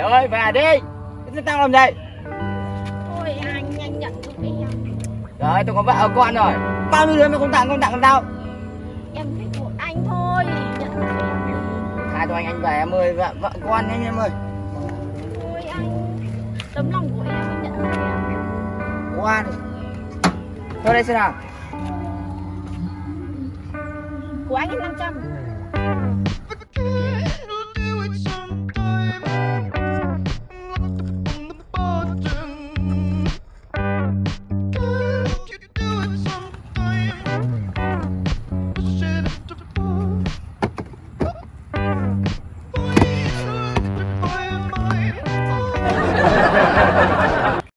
ơi về đi. Tao làm gì? Thôi anh, anh nhận giúp em Rồi tôi có vợ con rồi. Bao nhiêu đứa mà không tặng không tặng tao Em thích một anh thôi Nhận giúp em Hai tụi anh anh về em ơi vợ, vợ con anh em ơi. Thôi anh Tấm lòng của em anh nhận giúp em. Qua Thôi đây xem nào. Của anh em 500